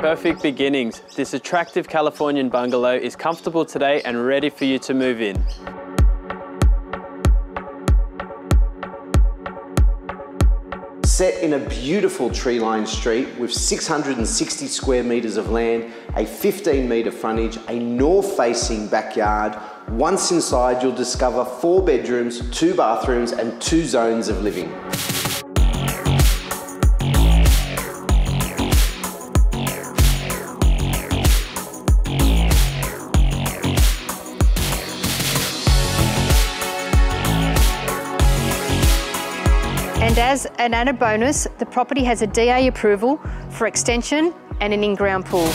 Perfect beginnings. This attractive Californian bungalow is comfortable today and ready for you to move in. Set in a beautiful tree-lined street with 660 square metres of land, a 15 metre frontage, a north-facing backyard. Once inside, you'll discover four bedrooms, two bathrooms and two zones of living. And as an added bonus, the property has a DA approval for extension and an in-ground pool.